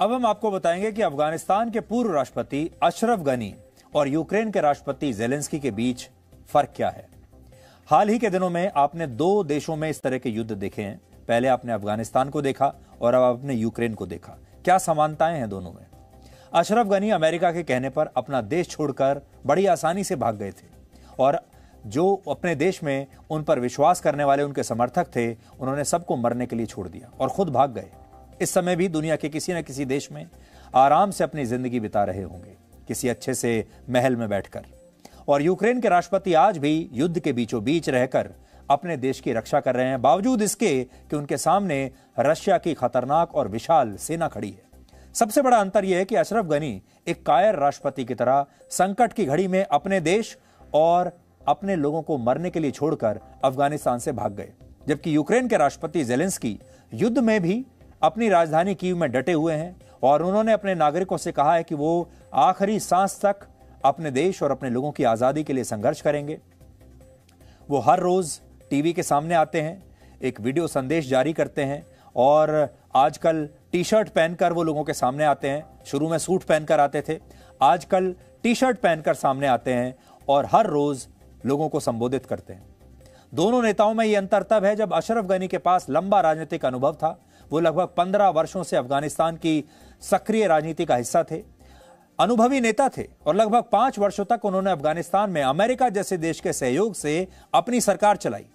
अब हम आपको बताएँगे कि अफ़गानिस्तान के पूर्व राष्ट्रपति अशरफ गनी और यूक्रेन के राष्ट्रपति जेलेंस्की के बीच फ़र्क क्या है? हाल ही के दिनों में आपने दो देशों में इस तरह के युद्ध देखे हैं। पहले आपने अफ़गानिस्तान को देखा और अब आपने यूक्रेन को देखा। क्या समानताएँ हैं दोनों में? अशरफ गनी अमेरिका के कहने पर अपना देश छोड़कर बड़ी आसानी से भाग गए थे और जो अपने देश में उन पर विश्वास करने वाले उनके समर्थक थे, उन्होंने सबको मरने के लिए छोड़ दिया और खुद भाग गए। इस समय भी दुनिया के किसी न किसी देश में आराम से अपनी ज़िंदगी बिता रहे होंगे, किसी अच्छे से महल में बैठकर। और यूक्रेन के राष्ट्रपति आज भी युद्ध के बीचों बीच रहकर अपने देश की रक्षा कर रहे हैं, बावजूद इसके कि उनके सामने रशिया की खतरनाक और विशाल सेना खड़ी है। सबसे बड़ा अंतर यह है कि अशरफ गनी एक कायर राष्ट्रपति की तरह संकट की घड़ी में अपने देश और अपने लोगों को मरने के लिए छोड़कर अफ़गानिस्तान से भाग गए, जबकि यूक्रेन के राष्ट्रपति जेलेंस्की युद्ध में भी अपनी राजधानी कीव में डटे हुए हैं और उन्होंने अपने नागरिकों से कहा है कि वो आखिरी सांस तक अपने देश और अपने लोगों की आज़ादी के लिए संघर्ष करेंगे। वो हर रोज टीवी के सामने आते हैं, एक वीडियो संदेश जारी करते हैं और आजकल टी शर्ट पहनकर वो लोगों के सामने आते हैं। शुरू में सूट पहनकर आते थे, आजकल टी शर्ट पहनकर सामने आते हैं और हर रोज लोगों को संबोधित करते हैं। दोनों नेताओं में ये अंतर तब है जब अशरफ गनी के पास लंबा राजनीतिक अनुभव था। वो लगभग पंद्रह वर्षों से अफ़गानिस्तान की सक्रिय राजनीति का हिस्सा थे, अनुभवी नेता थे और लगभग पाँच वर्षों तक उन्होंने अफ़गानिस्तान में अमेरिका जैसे देश के सहयोग से अपनी सरकार चलाई।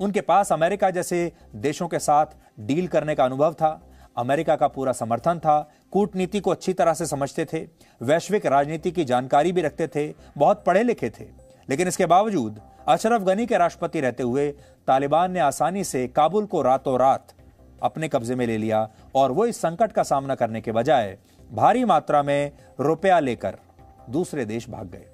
उनके पास अमेरिका जैसे देशों के साथ डील करने का अनुभव था, अमेरिका का पूरा समर्थन था, कूटनीति को अच्छी तरह से समझते थे, वैश्विक राजनीति की जानकारी भी रखते थे, बहुत पढ़े लिखे थे। लेकिन इसके बावजूद, अशरफ गनी के राष्ट्रपति रहते हुए तालिबान ने आसानी से काबुल को रातों रात अपने कब्जे में ले लिया और वो इस संकट का सामना करने के बजाय भारी मात्रा में रुपया लेकर दूसरे देश भाग गए।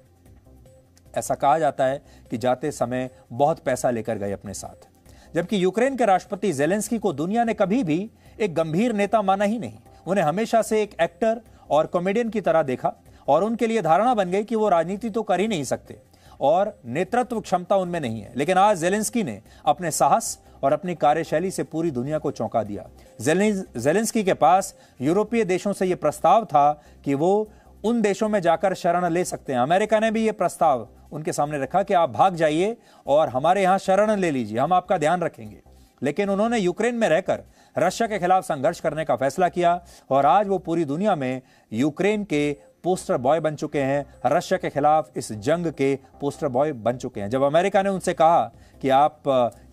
ऐसा कहा जाता है कि जाते समय बहुत पैसा लेकर गए अपने साथ। जबकि यूक्रेन के राष्ट्रपति जेलेंस्की को दुनिया ने कभी भी एक गंभीर नेता माना ही नहीं। उन्हें हमेशा से एक एक्टर और कॉमेडियन की तरह देखा और उनके लिए धारणा बन गई कि वो राजनीति तो कर ही नहीं सकते और नेतृत्व क्षमता उनमें नहीं है। लेकिन आज जेलेंस्की ने अपने साहस और अपनी कार्यशैली से पूरी दुनिया को चौंका दिया। जेलेंस्की के पास यूरोपीय देशों से यह प्रस्ताव था कि वो उन देशों में जाकर शरण ले सकते हैं। अमेरिका ने भी यह प्रस्ताव उनके सामने रखा कि आप भाग जाइए और हमारे यहाँ शरण ले लीजिए, हम आपका ध्यान रखेंगे। लेकिन उन्होंने यूक्रेन में रहकर रशिया के खिलाफ संघर्ष करने का फैसला किया और आज वो पूरी दुनिया में यूक्रेन के पोस्टर बॉय बन चुके हैं। रशिया के खिलाफ इस जंग के पोस्टर बॉय बन चुके हैं। जब अमेरिका ने उनसे कहा कि आप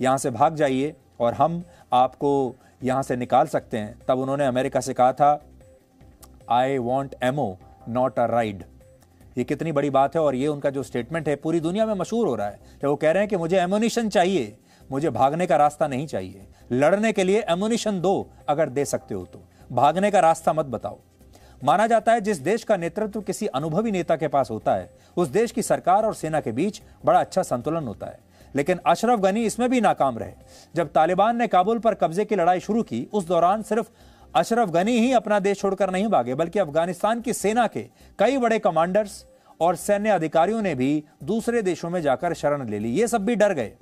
यहाँ से भाग जाइए और हम आपको यहाँ से निकाल सकते हैं, तब उन्होंने अमेरिका से कहा था I want ammo not a ride ये कितनी बड़ी बात है और ये उनका जो स्टेटमेंट है, पूरी दुनिया में मशहूर हो रहा है। जब वो कह रहे हैं कि मुझे एमोनिशन चाहिए, मुझे भागने का रास्ता नहीं चाहिए। लड़ने के लिए एमोनिशन दो अगर दे सकते हो तो। भागने का रास्ता मत बताओ। माना जाता है जिस देश का नेतृत्व किसी अनुभवी नेता के पास होता है, उस देश की सरकार और सेना के बीच बड़ा अच्छा संतुलन होता है। लेकिन अशरफ गनी इसमें भी नाकाम रहे। जब तालिबान ने काबुल पर कब्जे की लड़ाई शुरू की, उस दौरान सिर्फ़ अशरफ गनी ही अपना देश छोड़कर नहीं भागे, बल्कि अफ़गानिस्तान की सेना के कई बड़े कमांडर्स और सैन्य अधिकारियों ने भी दूसरे देशों में जाकर शरण ले ली। ये सब भी डर गए।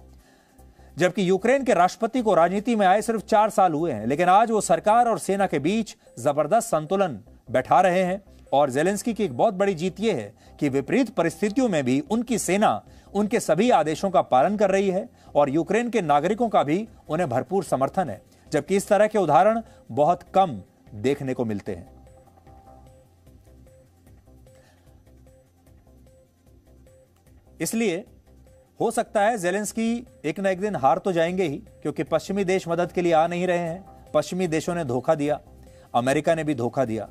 जबकि यूक्रेन के राष्ट्रपति को राजनीति में आए सिर्फ़ चार साल हुए हैं, लेकिन आज वो सरकार और सेना के बीच ज़बरदस्त संतुलन बैठा रहे हैं और जेलेंस्की की एक बहुत बड़ी जीत यह है कि विपरीत परिस्थितियों में भी उनकी सेना उनके सभी आदेशों का पालन कर रही है और यूक्रेन के नागरिकों का भी उन्हें भरपूर समर्थन है, जबकि इस तरह के उदाहरण बहुत कम देखने को मिलते हैं। इसलिए हो सकता है जेलेंस्की एक ना एक दिन हार तो जाएँगे ही, क्योंकि पश्चिमी देश मदद के लिए आ नहीं रहे हैं। पश्चिमी देशों ने धोखा दिया, अमेरिका ने भी धोखा दिया।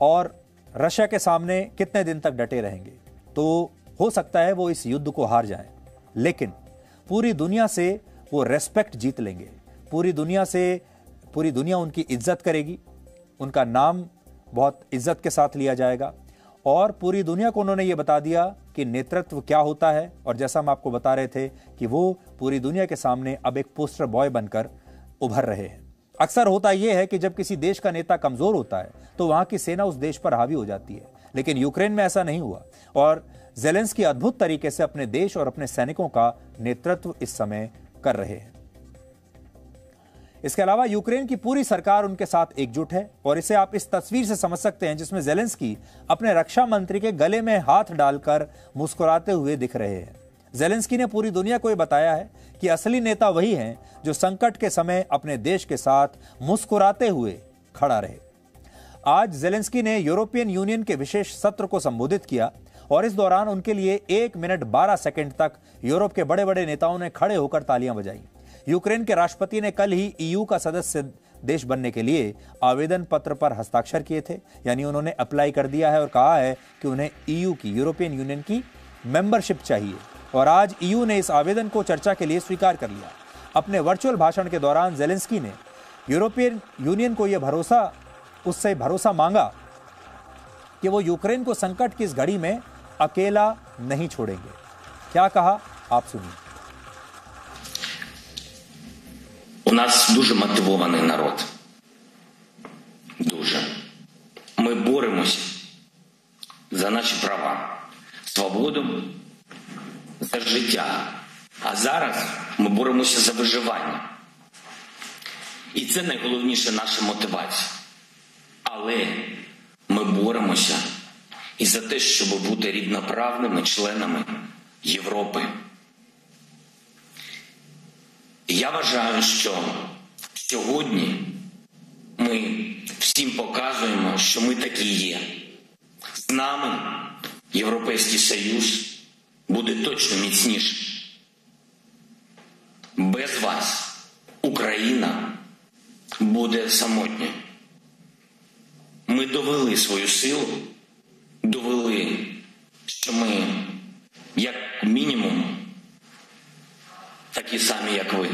और रशिया के सामने कितने दिन तक डटे रहेंगे? तो हो सकता है वो इस युद्ध को हार जाएँ, लेकिन पूरी दुनिया से वो रेस्पेक्ट जीत लेंगे। पूरी दुनिया से, पूरी दुनिया उनकी इज़्ज़त करेगी। उनका नाम बहुत इज़्ज़त के साथ लिया जाएगा। और पूरी दुनिया को उन्होंने ये बता दिया कि नेतृत्व क्या होता है। और जैसा हम आपको बता रहे थे कि वो पूरी दुनिया के सामने अब एक पोस्टर बॉय बनकर उभर रहे हैं। अक्सर होता यह है कि जब किसी देश का नेता कमज़ोर होता है तो वहाँ की सेना उस देश पर हावी हो जाती है। लेकिन यूक्रेन में ऐसा नहीं हुआ। और जेलेंस की अद्भुत तरीके से अपने देश और अपने सैनिकों का नेतृत्व इस समय कर रहे हैं। इसके अलावा यूक्रेन की पूरी सरकार उनके साथ एकजुट है और इसे आप इस तस्वीर से समझ सकते हैं जिसमें जेलेंस्की अपने रक्षा मंत्री के गले में हाथ डालकर मुस्कुराते हुए दिख रहे हैं। जेलेंस्की ने पूरी दुनिया को यह बताया है कि असली नेता वही हैं जो संकट के समय अपने देश के साथ मुस्कुराते हुए खड़ा रहे। आज जेलेंस्की ने यूरोपियन यूनियन के विशेष सत्र को संबोधित किया और इस दौरान उनके लिए एक मिनट बारह सेकंड तक यूरोप के बड़े बड़े नेताओं ने खड़े होकर तालियाँ बजाई। यूक्रेन के राष्ट्रपति ने कल ही ईयू का सदस्य देश बनने के लिए आवेदन पत्र पर हस्ताक्षर किए थे, यानी उन्होंने अप्लाई कर दिया है और कहा है कि उन्हें ईयू की, यूरोपियन यूनियन की मेंबरशिप चाहिए। और आज ईयू ने इस आवेदन को चर्चा के लिए स्वीकार कर लिया अपने वर्चुअल भाषण के दौरान जेलेंस्की ने यूरोपियन यूनियन को यह भरोसा उससे भरोसा मांगा कि वो यूक्रेन को संकट की इस घड़ी में अकेला नहीं छोड़ेंगे क्या कहा आप सुनिए У нас дуже мотивований народ. Дуже. Ми боремося за наші права, свободу, за життя. А зараз ми боремося за виживання. І це найголовніша наша мотивація. Але ми боремося і за те, щоб бути рівноправними членами Європи. Я вважаю, що сьогодні ми всім показуємо, що ми такі є. З нами Європейський Союз буде точно міцніший. Без вас Україна буде самотня. Ми довели свою силу, довели, що ми, як мінімум, такі самі, як ви.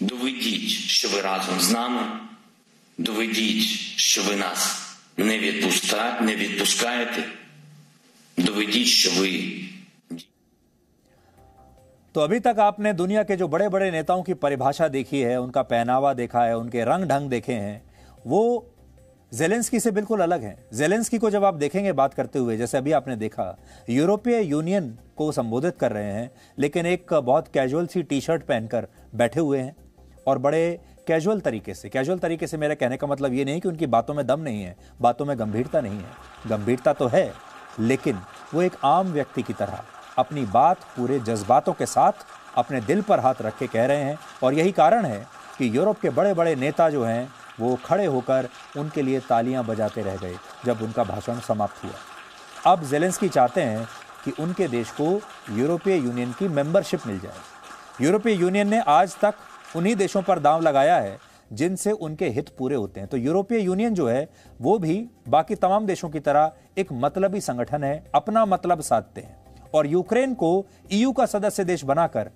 Доведіть, що ви разом з нами. Доведіть, що ви нас не, відпуска... не відпускаєте. तो अभी तक आपने दुनिया के जो बड़े बड़े नेताओं की परिभाषा देखी है, उनका पहनावा देखा है, उनके रंग ढंग देखे हैं, वो जेलेंस्की से बिल्कुल अलग है। जेलेंस्की को जब आप देखेंगे बात करते हुए, जैसे अभी आपने देखा यूरोपीय यूनियन को संबोधित कर रहे हैं, लेकिन एक बहुत कैजुअल सी टी शर्ट पहनकर बैठे हुए हैं, और बड़े कैजुअल तरीके से कैजुअल तरीके से मेरा कहने का मतलब ये नहीं कि उनकी बातों में दम नहीं है, बातों में गंभीरता नहीं है। गंभीरता तो है लेकिन वो एक आम व्यक्ति की तरह अपनी बात पूरे जज्बातों के साथ अपने दिल पर हाथ रख के कह रहे हैं और यही कारण है कि यूरोप के बड़े बड़े नेता जो हैं, वो खड़े होकर उनके लिए तालियाँ बजाते रह गए जब उनका भाषण समाप्त हुआ। अब जेलेंस्की चाहते हैं कि उनके देश को यूरोपीय यूनियन की मेंबरशिप मिल जाए। यूरोपीय यूनियन ने आज तक उन्हीं देशों पर दांव लगाया है जिनसे उनके हित पूरे होते हैं। तो यूरोपीय यूनियन जो है, वो भी बाकी तमाम देशों की तरह एक मतलबी संगठन है, अपना मतलब साधते हैं। और यूक्रेन को ईयू का सदस्य देश बनाकर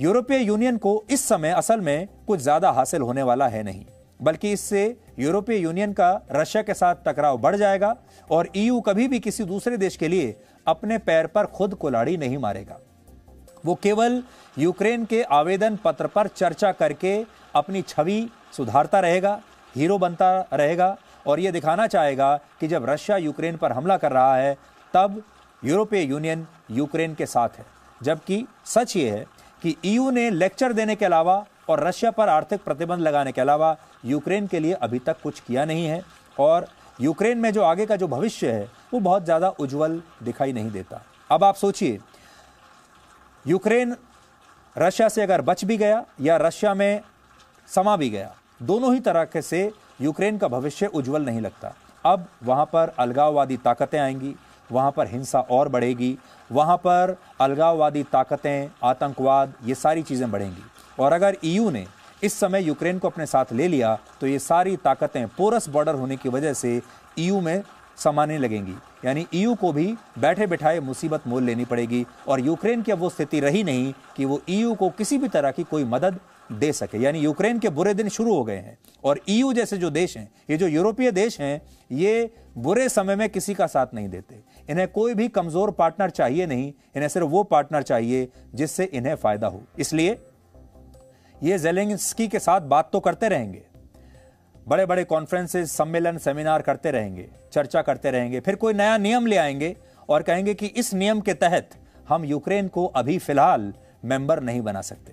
यूरोपीय यूनियन को इस समय असल में कुछ ज़्यादा हासिल होने वाला है नहीं। बल्कि इससे यूरोपीय यूनियन का रशिया के साथ टकराव बढ़ जाएगा और ईयू कभी भी किसी दूसरे देश के लिए अपने पैर पर खुद कुलाड़ी नहीं मारेगा। वो केवल यूक्रेन के आवेदन पत्र पर चर्चा करके अपनी छवि सुधारता रहेगा, हीरो बनता रहेगा और ये दिखाना चाहेगा कि जब रशिया यूक्रेन पर हमला कर रहा है, तब यूरोपीय यूनियन यूक्रेन के साथ है। जबकि सच ये है कि ईयू ने लेक्चर देने के अलावा और रशिया पर आर्थिक प्रतिबंध लगाने के अलावा यूक्रेन के लिए अभी तक कुछ किया नहीं है और यूक्रेन में जो आगे का जो भविष्य है, वो बहुत ज़्यादा उज्जवल दिखाई नहीं देता। अब आप सोचिए, यूक्रेन रशिया से अगर बच भी गया या रशिया में समा भी गया दोनों ही तरह से यूक्रेन का भविष्य उज्जवल नहीं लगता। अब वहाँ पर अलगाववादी ताकतें आएँगी, वहाँ पर हिंसा और बढ़ेगी, वहाँ पर अलगाववादी ताकतें, आतंकवाद, ये सारी चीज़ें बढ़ेंगी। और अगर ईयू ने इस समय यूक्रेन को अपने साथ ले लिया तो ये सारी ताकतें पोरस बॉर्डर होने की वजह से ईयू में समाने लगेंगी। यानी ईयू को भी बैठे बैठाए मुसीबत मोल लेनी पड़ेगी। और यूक्रेन की अब वो स्थिति रही नहीं कि वो ईयू को किसी भी तरह की कोई मदद दे सके। यानी यूक्रेन के बुरे दिन शुरू हो गए हैं। और ईयू जैसे जो देश हैं, ये जो यूरोपीय देश हैं, ये बुरे समय में किसी का साथ नहीं देते। इन्हें कोई भी कमज़ोर पार्टनर चाहिए नहीं, इन्हें सिर्फ़ वो पार्टनर चाहिए जिससे इन्हें फ़ायदा हो। इसलिए ये जेलेंस्की के साथ बात तो करते रहेंगे। बड़े बड़े कॉन्फ्रेंसेस सम्मेलन सेमिनार करते रहेंगे, चर्चा करते रहेंगे, फिर कोई नया नियम ले आएँगे और कहेंगे कि इस नियम के तहत हम यूक्रेन को अभी फ़िलहाल मेंबर नहीं बना सकते।